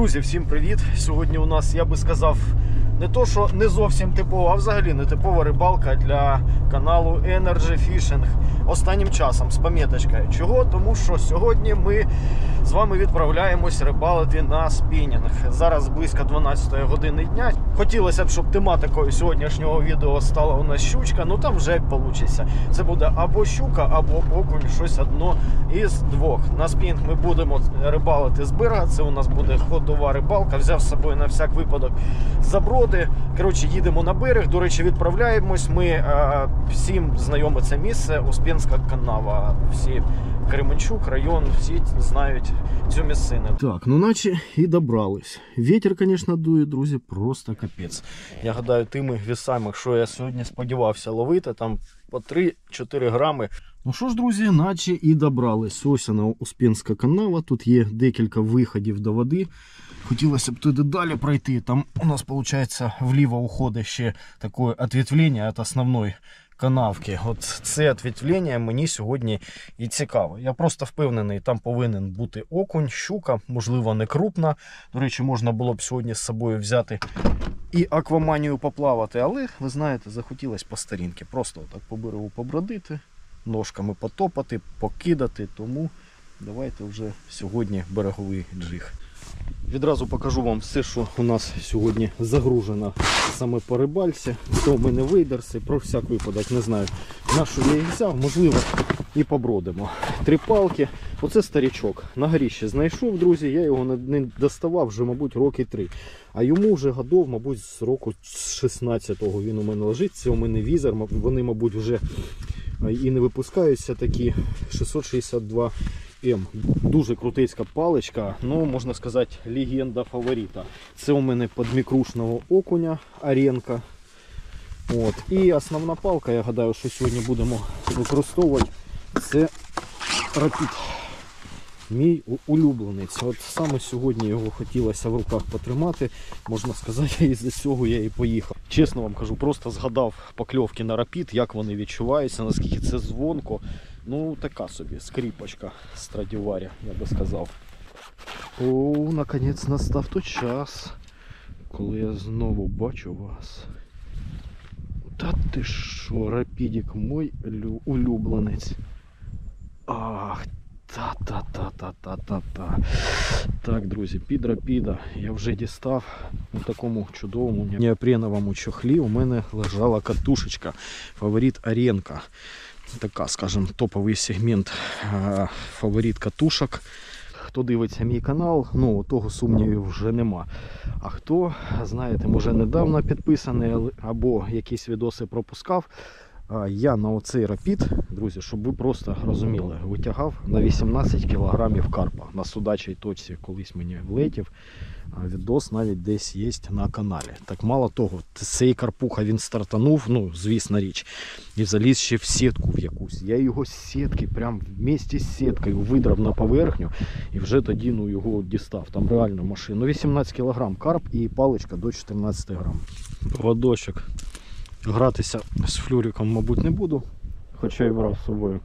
Друзі, всім привіт! Сьогодні у нас, я би сказав, не то, що не зовсім типова, а взагалі не типова рибалка для каналу Energy Fishing. Останнім часом з пам'яточкою. Чого? Тому що сьогодні ми з вами відправляємось рибалити на спінінг. Зараз близько 12 години дня. Хотілося б, щоб тематикою сьогоднішнього відео стала у нас щучка, ну там вже вийде. Це буде або щука, або окунь, щось одно із двох. На спінг ми будемо рибалити з берега. Це у нас буде ходова рибалка. Взяв з собою на всяк випадок заброди. Коротше, їдемо на берег. До речі, відправляємось. Ми е, всім знайоме це місце. Успенська канава. Всі Кременчук, район, всі знають цю місцину. Так, ну наче і добрались. Вітер, звісно, дує, друзі, просто капець. Я гадаю, тими вісами, що я сьогодні сподівався ловити, там по 3-4 грами. Ну що ж, друзі, наче і добрались. Ось вона Успенська канава. Тут є декілька виходів до води. Хотілося б туди далі пройти. Там у нас, виходить, вліво уходить ще таке відвлення від основної канавки. От це відвлення мені сьогодні і цікаво. Я просто впевнений, там повинен бути окунь, щука, можливо, не крупна. До речі, можна було б сьогодні з собою взяти і акваманію поплавати, але ви знаєте, захотілося по старінки. Просто так по берегу побродити, ножками потопати, покидати. Тому давайте вже сьогодні береговий джиг. Відразу покажу вам все, що у нас сьогодні загружено саме по рибальці. Це у мене вейдерси, про всяк випадок, не знаю, на що я їх взяв, можливо, і побродимо. Три палки. Оце старічок. На горіще знайшов, друзі, я його не доставав вже, мабуть, роки три. А йому вже годов, мабуть, з року 16-го він у мене лежить. Це у мене візер, вони, мабуть, вже і не випускаються такі 662 М. Дуже крутицька паличка, ну, можна сказати, легенда фаворита. Це у мене подмікрушного окуня Аренка. От. І основна палка, я гадаю, що сьогодні будемо використовувати, це рапід. Мій улюбленець. От саме сьогодні його хотілося в руках потримати. Можна сказати, і за цього я і поїхав. Чесно вам кажу, просто згадав покльовки на рапід, як вони відчуваються, наскільки це звонко. Ну, така собі скріпочка Страдіварі, я би сказав. О, наконець настав той час, коли я знову бачу вас. Та ти що, рапідік мой улюбленець. Ах, та-та-та-та-та-та-та. Так, друзі, під Rapid'а я вже дістав у такому чудовому неопреновому чохлі. У мене лежала катушечка. Фаворит Arenka така, скажімо, топовий сегмент фаворит катушок. Хто дивиться мій канал, ну того сумнівів вже нема. А хто, знаєте, може недавно підписаний або якісь відоси пропускав. Я на оцей рапід, друзі, щоб ви просто розуміли, витягав на 18 кг карпа на судачій точці, колись мені влетів. Відос навіть десь є на каналі. Так мало того, цей карпуха він стартанув, ну, звісна річ, і заліз ще в сітку в якусь. Я його з сітки, прям в місті з сіткою видрав на поверхню і вже тоді ну, його дістав. Там реально машина. Ну, 18 кг карп і паличка до 14 грам. Водочок. Гратися з флюриком, мабуть, не буду, хоча й брав з собою.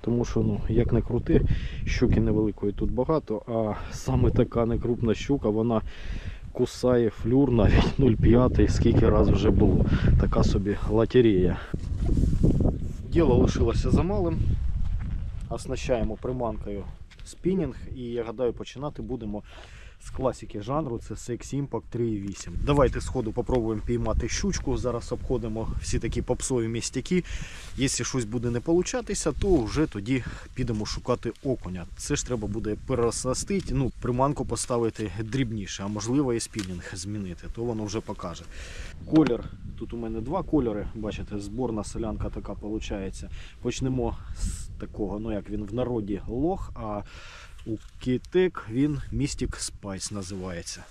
Тому що, ну, як не крути, щуки невеликої тут багато, а саме така некрупна щука, вона кусає флюр навіть 0,5, скільки разів вже було. Така собі латерея. Діло лишилося за малим. Оснащаємо приманкою спінінг і я гадаю починати будемо з класики жанру, це Sex Impact 3.8. Давайте сходу попробуємо піймати щучку. Зараз обходимо всі такі попсові містяки. Якщо щось буде не получатися, то вже тоді підемо шукати окуня. Це ж треба буде переоснастити, ну, приманку поставити дрібніше, а можливо і спінінг змінити, то воно вже покаже. Колір. Тут у мене два кольори, бачите, зборна селянка така виходить. Почнемо з такого, ну як він в народі лох, а у Кітек він Mystic Spice називається.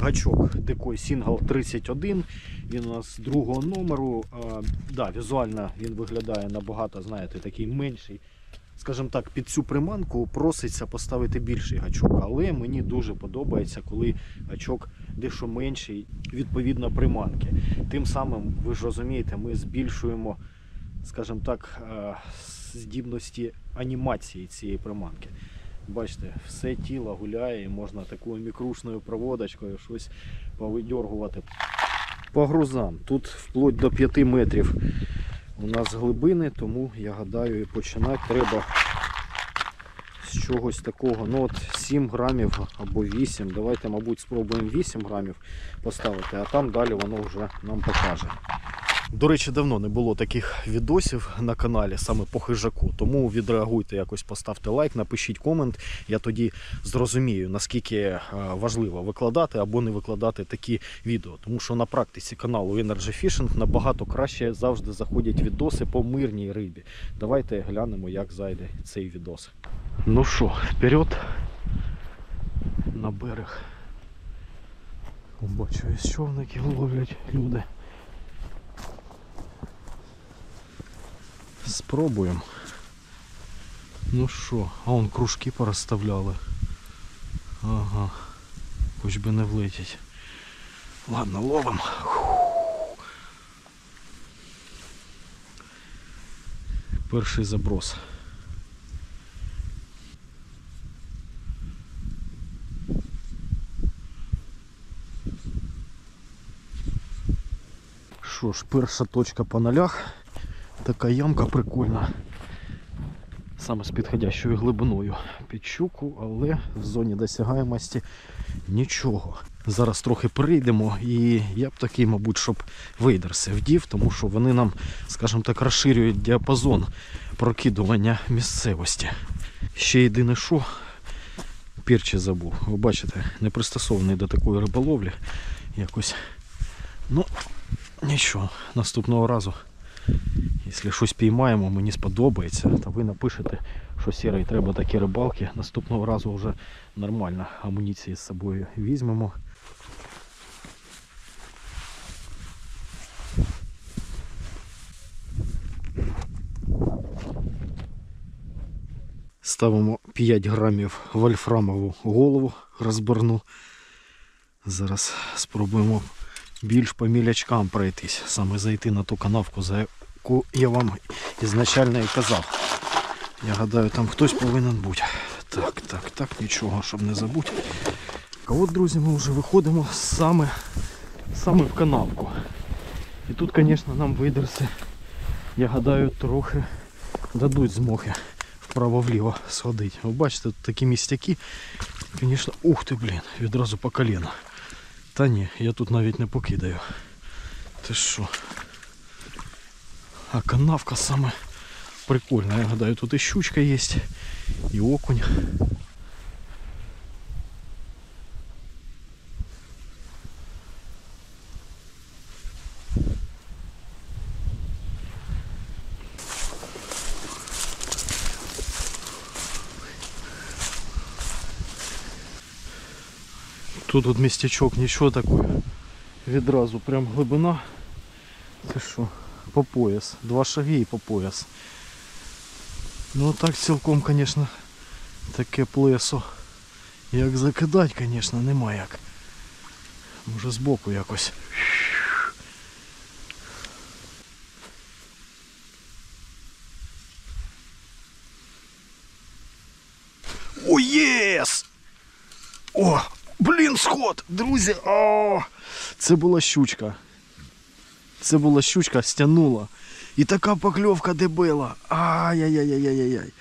Гачок Decoy Single 31. Він у нас другого номеру. А, да, Візуально він виглядає набагато, знаєте, такий менший. Скажімо так, під цю приманку проситься поставити більший гачок, але мені дуже подобається, коли гачок дещо менший, відповідно приманки. Тим самим, ви ж розумієте, ми збільшуємо, скажімо так, здібності анімації цієї приманки. Бачите, все тіло гуляє і можна такою мікрушною проводочкою щось повидьоргувати. По грузам. Тут вплоть до 5 метрів у нас глибини, тому я гадаю і починати треба з чогось такого. Ну от 7 грамів або 8. Давайте, мабуть, спробуємо 8 грамів поставити, а там далі воно вже нам покаже. До речі, давно не було таких відосів на каналі саме по хижаку. Тому відреагуйте якось, поставте лайк, напишіть комент. Я тоді зрозумію, наскільки е, важливо викладати або не викладати такі відео. Тому що на практиці каналу Energy Fishing набагато краще завжди заходять відоси по мирній рибі. Давайте глянемо, як зайде цей відос. Ну що, вперед на берег. Бачу, із човників ловлять люди. Спробуємо. Ну що, а он кружки порозставляли. Ага. Хоч би не влетіть. Ладно, ловим. Перший заброс. Що ж, перша точка по нолях. Така ямка прикольна. Саме з підходящою глибиною під щуку, але в зоні досягаємості нічого. Зараз трохи прийдемо і я б такий, мабуть, щоб вейдерси вдів, тому що вони нам, скажімо так, розширюють діапазон прокидування місцевості. Ще єдине що, пірчі забув. Ви бачите, не пристосований до такої риболовлі. Якось. Ну, нічого, наступного разу. Якщо щось піймаємо, мені сподобається, то ви напишете, що сірий треба такі рибалки. Наступного разу вже нормально амуніції з собою візьмемо. Ставимо 5 грамів вольфрамову голову розборну. Зараз спробуємо більш по мілячкам пройтись, саме зайти на ту канавку, за яку я вам ізначально і казав. Я гадаю, там хтось повинен бути. Так, так, так, нічого, щоб не забути. А от, друзі, ми вже виходимо саме, саме в канавку. І тут, звісно, нам видерси, я гадаю, трохи дадуть змоги вправо-вліво сходити. Ви бачите, тут такі містяки, звісно, ух ти, блін, відразу по коліна. Та ні, я тут навіть не покидаю. Ти що? А канавка саме прикольна. Я гадаю, тут і щучка є, і окунь. Тут от містячок, нічого такого. Відразу прям глибина. Це що? По пояс. Два шаги і по пояс. Ну так цілком, звісно, таке плесо. Як закидати, звісно, нема як. Може збоку якось. О, єс! О, блін, сход! Друзі! О! Це була щучка. Це була щучка, стянула. І така покльовка дебила. Ай-яй-яй-яй-яй-яй.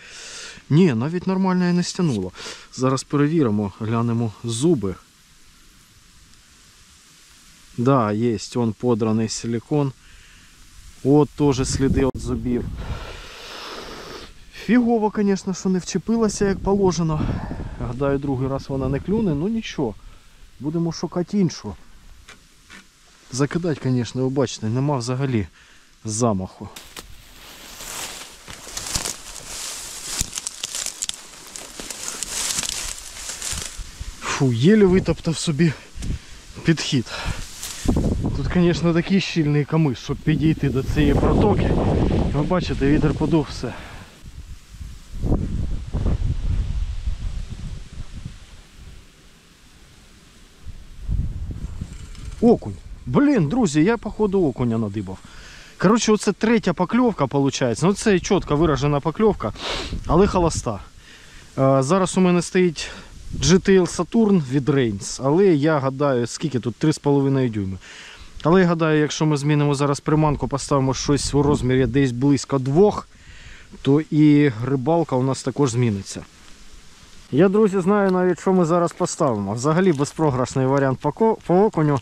Ні, навіть нормально і не стянула. Зараз перевіримо, глянемо зуби. Да, є, он подраний силикон. От теж сліди від зубів. Фігово, звісно, що не вчепилася, як положено. Гадаю, другий раз вона не клюне, ну нічого. Будемо шукати іншу. Закидати, звісно, ви бачите, нема взагалі замаху. Фу, єлі витоптав собі підхід. Тут, звісно, такий щільний камиш, щоб підійти до цієї протоки. Ви бачите, вітер подув все. Окунь. Блін, друзі, я походу окуня надибав. Коротше, оце третя покльовка виходить. Ну це чітко виражена покльовка, але холоста. Е, Зараз у мене стоїть GTL Saturn від Reigns, але я гадаю, скільки тут 3,5 дюйми. Але я гадаю, якщо ми змінимо зараз приманку, поставимо щось у розмірі десь близько двох, то і рибалка у нас також зміниться. Я, друзі, знаю навіть, що ми зараз поставимо. Взагалі безпрограшний варіант по, окуню.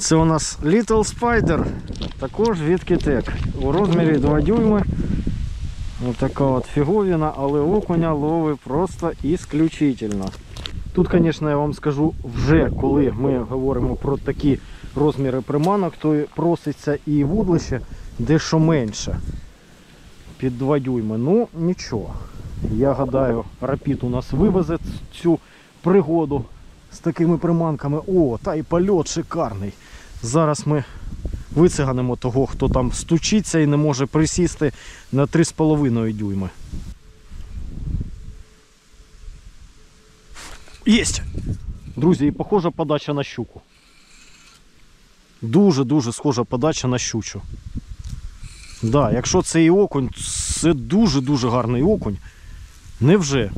Це у нас Little Spider, також від Kitek. У розмірі 2 дюйми. Ось така от фіговіна, але окуня ловить просто ісключительно. Тут, звісно, я вам скажу, вже коли ми говоримо про такі розміри приманок, то проситься і вудлище дещо менше. Під 2 дюйми. Ну, нічого. Я гадаю, рапід у нас вивезе цю пригоду з такими приманками. О, та й польот шикарний. Зараз ми вициганимо того, хто там стучиться і не може присісти на 3,5 дюйми. Єсть! Друзі, і похожа подача на щуку. Дуже-дуже схожа подача на щучу. Да, якщо це і окунь, це дуже-дуже гарний окунь. Невже?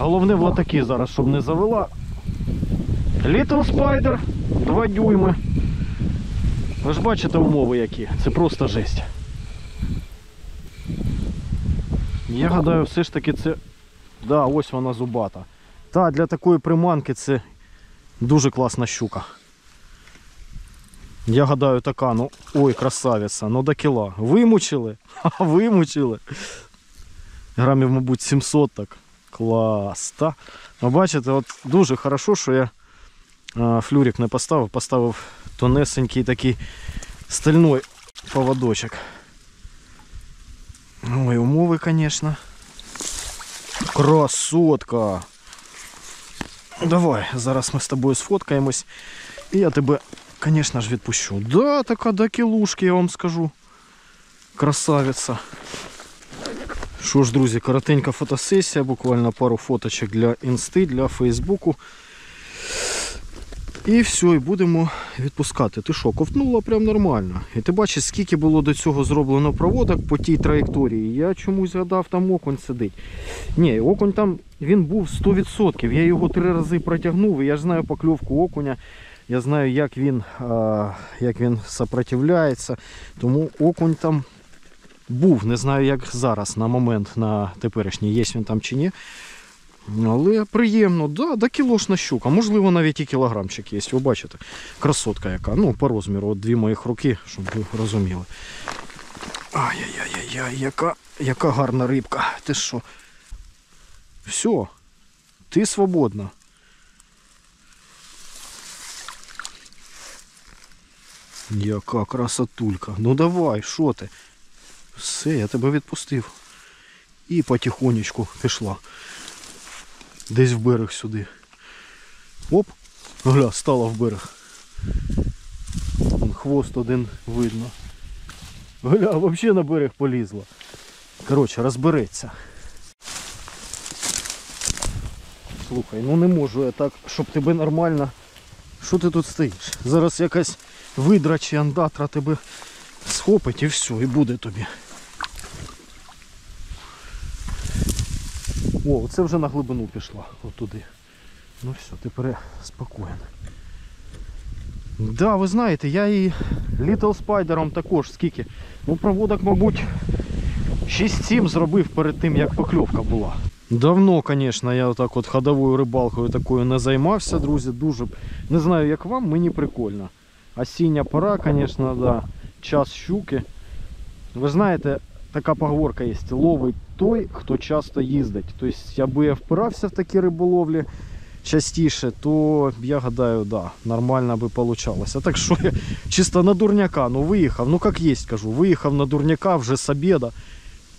Головне в латаки зараз, щоб не завела. Little Spider, 2 дюйми. Ви ж бачите умови які. Це просто жесть. Я гадаю, все ж таки це. Да, ось вона зубата. Та для такої приманки це дуже класна щука. Я гадаю, така, ну ой, красавиця, ну до кіла. Вимучили? Вимучили. Грамів, мабуть, 700 так. Клас. Та? Ви бачите, от дуже хорошо, що я а, флюрик не поставив, поставив тонесенький такий стальной поводочок. Ой, умови, звісно. Красотка. Давай, зараз ми з тобою сфоткаємось. І я тебе, звісно ж, відпущу. Да, така до кілушки, я вам скажу. Красавиця. Що ж, друзі, коротенька фотосесія, буквально пару фоточок для інсти, для Фейсбуку. І все, і будемо відпускати. Ти що, ковтнула прям нормально. І ти бачиш, скільки було до цього зроблено проводок по тій траєкторії. Я чомусь згадав, там окунь сидить. Ні, окунь там він був 100%. Я його три рази протягнув, і я ж знаю покльовку окуня. Я знаю, як він, як він сопротивляється. Тому окунь там був. Не знаю, як зараз на момент на теперішній, є він там чи ні. Але приємно, да, да кілошна щука. Можливо, навіть і кілограмчик є. Ви бачите, красотка яка. Ну, по розміру, от дві моїх руки, щоб ви розуміли. Ай-яй-яй-яй, яка, яка гарна рибка. Ти що? Все, ти свободна. Яка красотулька. Ну давай, що ти? Все, я тебе відпустив. І потихонечку пішла. Десь в берег сюди. Оп, гля, стала в берег. Хвост один видно. Гля, взагалі на берег полізла. Коротше, розбереться. Слухай, ну не можу я так, щоб тебе нормально. Що ти тут стоїш? Зараз якась видра чи андатра тебе схопить і все, і буде тобі. О, це вже на глибину пішла, отуди. Ну все, тепер я спокоєн. Да, ви знаєте, я і Little Spider також скільки. Ну, проводок, мабуть, 6-7 зробив перед тим, як покльовка була. Давно, звісно, я отак от ходовою рибалкою такою не займався, друзі. Дуже не знаю, як вам, мені прикольно. Осіння пора, звісно, да. час щуки. Ви знаєте, така поговорка є, ловить той, хто часто їздить. Тобто, якби я впирався в такі риболовлі частіше, то я гадаю, да, нормально би получалося. Так що я чисто на дурняка, ну виїхав, ну як є, кажу, виїхав на дурняка вже з обіда.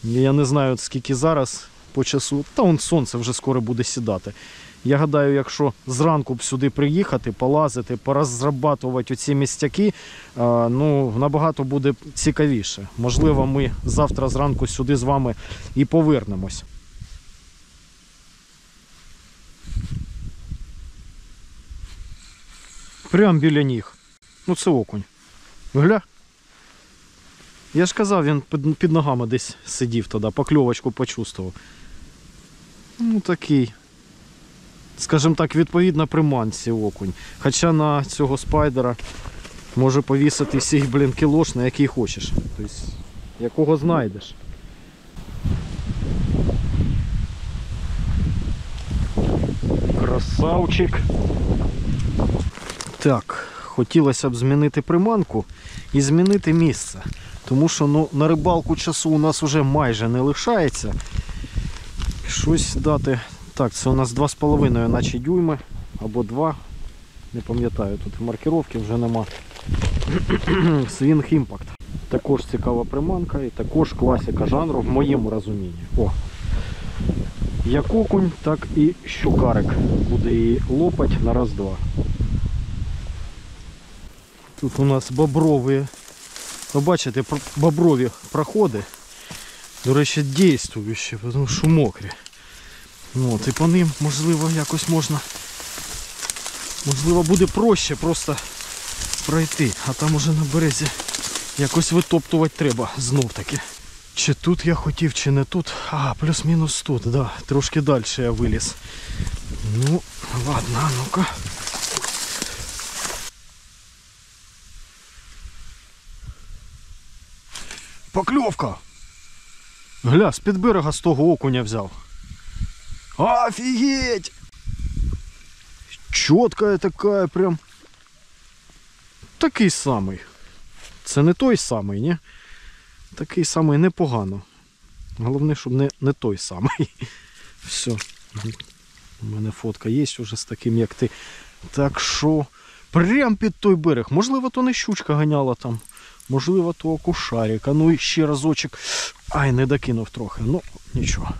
Я не знаю скільки зараз по часу. Та он сонце вже скоро буде сідати. Я гадаю, якщо зранку б сюди приїхати, полазити, порозрабатувати оці містяки, ну набагато буде цікавіше. Можливо, ми завтра зранку сюди з вами і повернемось. Прям біля ніг. Ну це окунь. Гля. Я ж казав, він під ногами десь сидів тоді, покльовочку почувствував. Ну, такий. Скажімо так, відповідно приманці окунь. Хоча на цього спайдера може повісити всіх, блін, кілаш, на який хочеш. Тобто, якого знайдеш. Красавчик. Так, хотілося б змінити приманку і змінити місце. Тому що ну, на рибалку часу у нас вже майже не лишається. Щось дати. Так, це у нас 2,5 наче дюйми або 2. Не пам'ятаю, тут маркировки вже нема. Swing Impact. Також цікава приманка і також класика жанру в моєму розумінні. О! Як окунь, так і щукарик буде її лопать на раз-два. Тут у нас боброві, ви бачите, боброві проходи. До речі, дійствуючі, тому що мокрі. От, і по ним, можливо, якось можна. Можливо, буде проще просто пройти, а там уже на березі якось витоптувати треба знов таки. Чи тут я хотів, чи не тут. А, плюс-мінус тут, да. Трошки далі я виліз. Ну, ладно, ну-ка. Покльовка! Гля, з-під берега з того окуня взяв. Офигеть! Чіткая така прям. Такий самий. Це не той самий, ні? Такий самий непогано. Головне, щоб не, не той самий. Все. У мене фотка є вже з таким, як ти. Так що, прям під той берег. Можливо, то не щучка ганяла там. Можливо, то окушарик. А ну і ще разочок. Ай, не докинув трохи. Ну, нічого.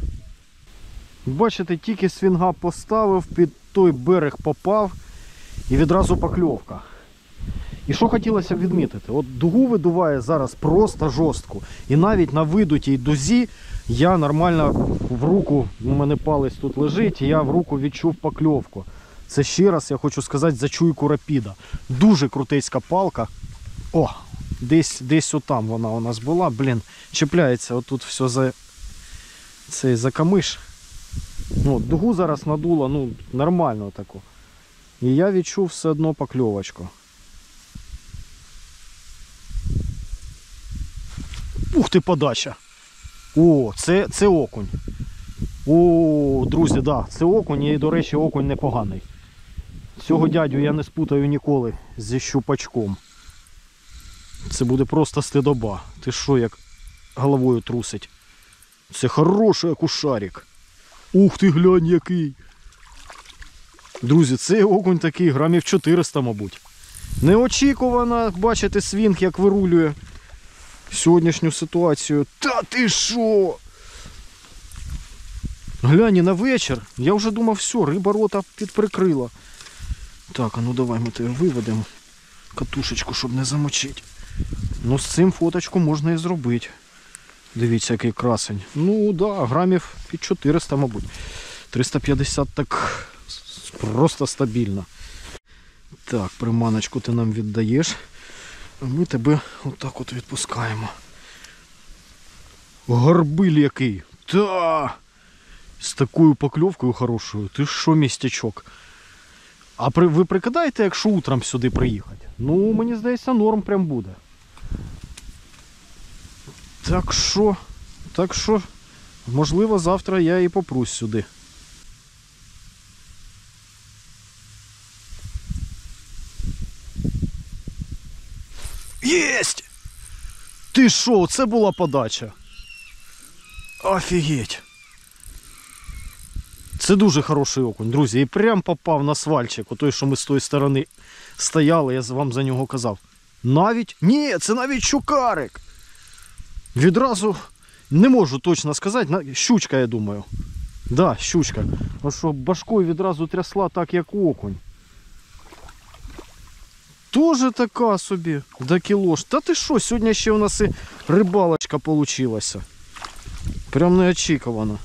Бачите, тільки свінга поставив, під той берег попав і відразу покльовка. І що хотілося б відмітити? От дугу видуває зараз просто жорстко. І навіть на видутій дузі я нормально в руку, у мене палець тут лежить, і я в руку відчув покльовку. Це ще раз я хочу сказати за чуйку рапіда. Дуже крутецька палка. О, десь десь отам вона у нас була. Блін, чіпляється отут все за цей за камиш. Ну, дугу зараз надуло, ну, нормально таку. І я відчув все одно покльовочку. Ух ти подача. О, це, це окунь. О, друзі, да, це окунь і, до речі, окунь непоганий. Цього дядю я не спутаю ніколи зі щупачком. Це буде просто стидоба. Ти що, як головою трусить? Це хороший акушарик. Ух ти, глянь який. Друзі, цей окунь такий грамів 400, мабуть. Неочікувано бачите свінг, як вирулює сьогоднішню ситуацію. Та ти що? Глянь, на вечір. Я вже думав, все, риба рота підприкрила. Так, а ну давай ми тебе виведемо. Катушечку, щоб не замочити. Ну, з цим фоточку можна і зробити. Дивіться, який красень. Ну да, грамів під 400, мабуть. 350 так просто стабільно. Так, приманочку ти нам віддаєш. А ми тебе отак от відпускаємо. Горбиль який. Та! З такою покльовкою хорошою. Ти що, містячок? А при, ви прикидаєте, якщо утром сюди приїхати? Ну, мені здається, норм прям буде. Так що, так що, можливо, завтра я і попрусь сюди. Єсть! Ти що, це була подача? Офігеть! Це дуже хороший окунь, друзі. І прям попав на свальчик, той, що ми з тої сторони стояли, я вам за нього казав. Навіть. Ні, це навіть щукарик. Відразу не можу точно сказати. Щучка, я думаю. Да, щучка. А що башкою відразу трясла так, як окунь. Тоже така собі. Да кілош. Та ти що, сьогодні ще у нас і рибалочка получилася. Прям неочікувано.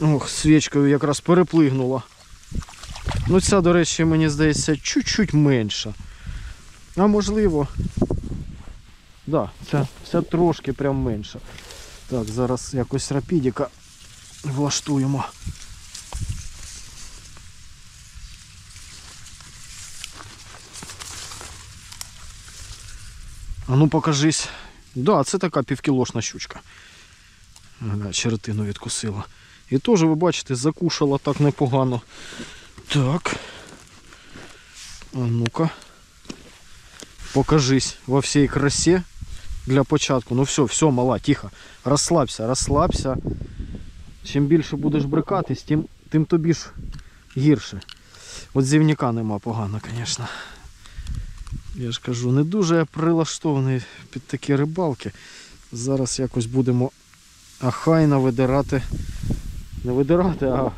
Ох, свічкою якраз переплигнула. Ну ця, до речі, мені здається, чуть-чуть менша. А можливо. Да, ця, ця трошки прям менша. Так, зараз якось рапідіка влаштуємо. А ну покажись. Да, це така півкілошна щучка. Ага, Черетину відкусила. І теж, ви бачите, закушала так непогано. Так. А ну-ка. Покажись во всій красі для початку. Ну все, все, мала, тихо. Розслабся, розслабся. Чим більше будеш брикатись, тим, тим тобі ж гірше. От зівніка нема погано, звісно. Я ж кажу, не дуже я прилаштований під такі рибалки. Зараз якось будемо ахайно видирати. Не видирати, а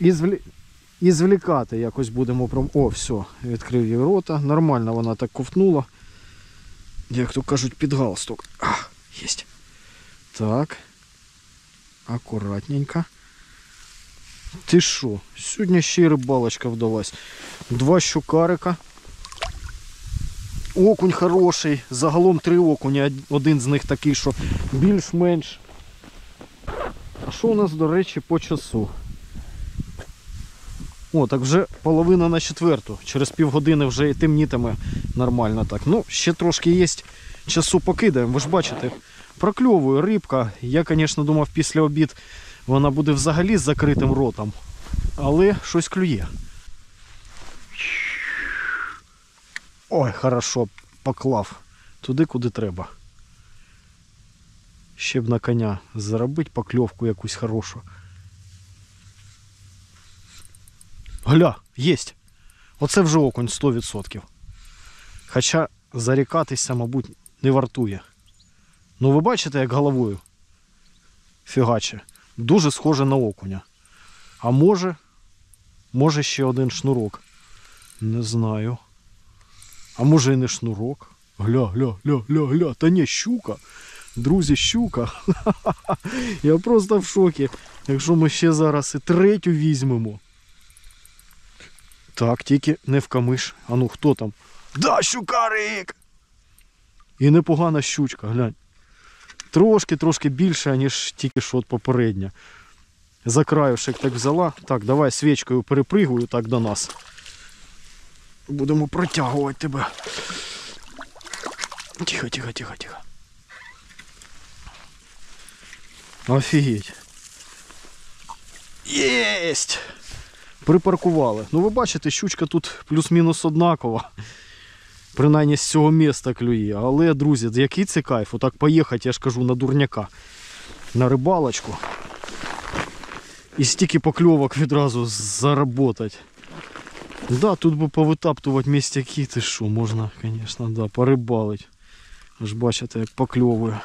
ізвлі... ізвлікати якось будемо. пром- О, все, відкрив її рота. Нормально вона так ковтнула. Як то кажуть, під галстук. А, єсть. Так. Акуратненько. Ти що? Сьогодні ще й рибалочка вдалась. Два щукарика. Окунь хороший. Загалом три окуня. Один з них такий, що більш-менш. А що у нас, до речі, по часу? О, так вже половина на четверту. Через півгодини вже і темнітиме нормально так. Ну, ще трошки є часу покидаємо. Ви ж бачите, прокльовує рибка. Я, звісно, думав, після обід вона буде взагалі з закритим ротом. Але щось клює. Ой, хорошо, поклав. Туди, куди треба. Ще б на коня заробити покльовку якусь хорошу. Гля, єсть. Оце вже окунь 100%. Хоча зарікатися, мабуть, не вартує. Ну ви бачите, як головою фігаче. Дуже схоже на окуня. А може, може ще один шнурок. Не знаю. А може і не шнурок. Гля, гля, гля, гля, гля. Та ні, щука. Друзі, щука. Я просто в шокі. Якщо ми ще зараз і третю візьмемо. Так, тільки не в камиш. А ну хто там? Да, щукарик! І непогана щучка, глянь. Трошки, трошки більше, ніж тільки що от попередня. За краюшек так взяла. Так, давай свічкою перепригую так до нас. Будемо протягувати тебе. Тихо, тихо, тихо, тихо. Офігеть. Єсть! Припаркували. Ну ви бачите, щучка тут плюс-мінус однакова. Принаймні з цього міста клює. Але, друзі, який це кайф? Отак поїхати, я ж кажу, на дурняка. На рибалочку. І стільки покльовок відразу заработать. Да, тут би повитаптувати містяки, ти що, можна, звісно, да, порибалить. Аж бачите, як покльовує.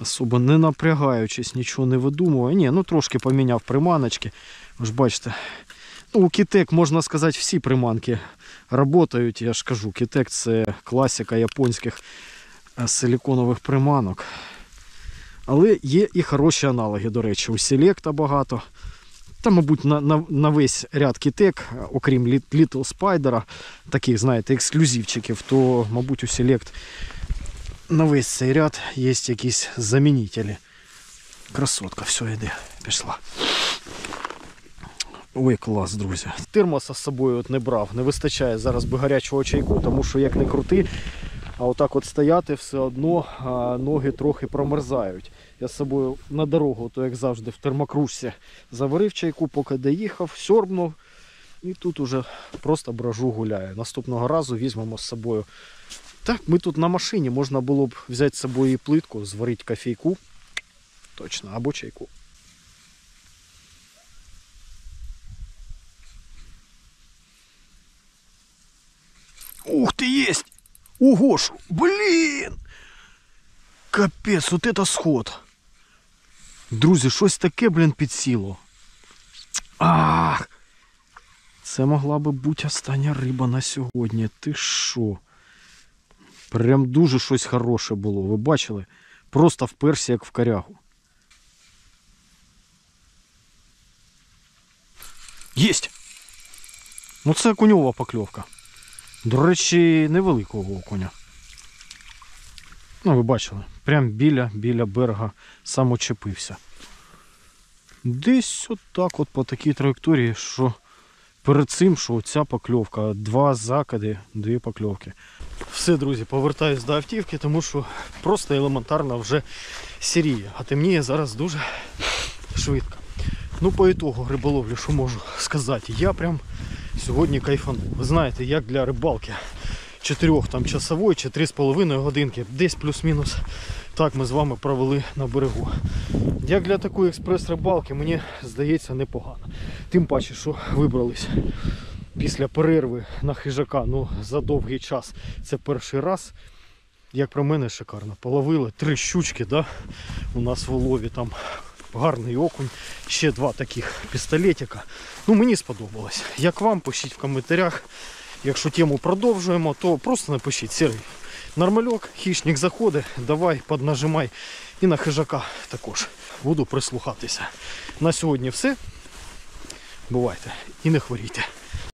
Особо не напрягаючись, нічого не видумує. Ні, ну трошки поміняв приманочки. Ви ж бачите. Ну, у кітек, можна сказати, всі приманки працюють. Я ж кажу, кітек це класика японських е, силіконових приманок. Але є і хороші аналоги, до речі, у Селекта багато. Та, мабуть, на на, на весь ряд кітек, окрім Little Spider, таких, знаєте, ексклюзивчиків, то, мабуть, у Select на весь цей ряд є якісь замінителі. Красотка, все йде, пішла. Ой, клас, друзі. Термоса з собою от не брав, не вистачає зараз би гарячого чайку, тому що як не крути, а отак от стояти все одно а, ноги трохи промерзають. Я з собою на дорогу, то як завжди, в термокружці заварив чайку, поки доїхав, сьорбнув. І тут уже просто бражу гуляє. Наступного разу візьмемо з собою. Так, ми тут на машині, можна було б взяти з собою плитку, зварити кофейку. Точно, або чайку. Ух ты, есть! Ого ж! Блін! Капець, от это сход. Друзі, щось таке, блін, підсіло. Ах! Це могла би бути остання риба на сьогодні. Ти що? Прям дуже щось хороше було. Ви бачили? Просто вперся, як в корягу. Єсть! Ну це окуньова покльовка. До речі, невеликого окуня. Ну, ви бачили, прям біля, біля берега сам очепився. Десь отак от по такій траєкторії, що перед цим, що ця покльовка, два закиди, дві покльовки. Все, друзі, повертаюсь до автівки, тому що просто елементарно вже сіріє. А темніє зараз дуже швидко. Ну, по ітогу риболовлі, що можу сказати, я прям сьогодні кайфанув. Ви знаєте, як для рибалки 4 там часової чи 3,5 годинки, десь плюс-мінус. Так ми з вами провели на берегу. Як для такої експрес-рибалки, мені здається непогано. Тим паче, що вибрались після перерви на хижака ну, за довгий час. Це перший раз. Як про мене шикарно. Половили три щучки да? у нас в улові. Там гарний окунь, ще два таких пістолетика. Ну, мені сподобалось. Як вам, пишіть в коментарях. Якщо тему продовжуємо, то просто напишіть Сергій. Нормальок, хищник заходить, давай поднажимай. І на хижака також буду прислухатися. На сьогодні все. Бувайте і не хворійте.